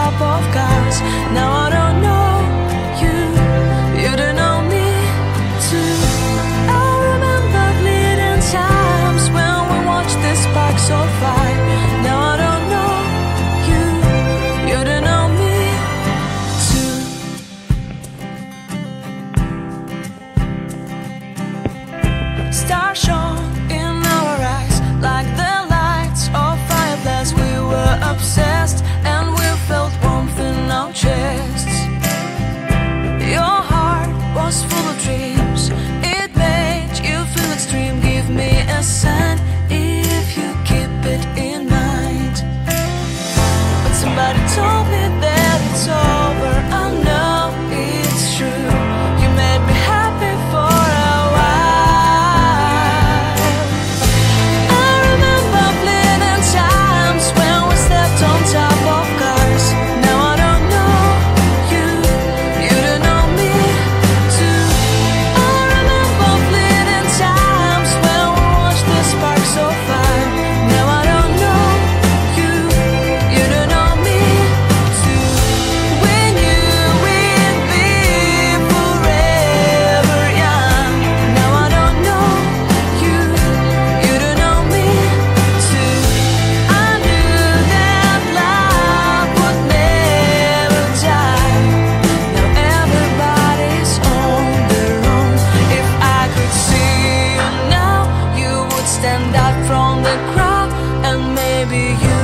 Top of cars. Now I myself stand out from the crowd and maybe you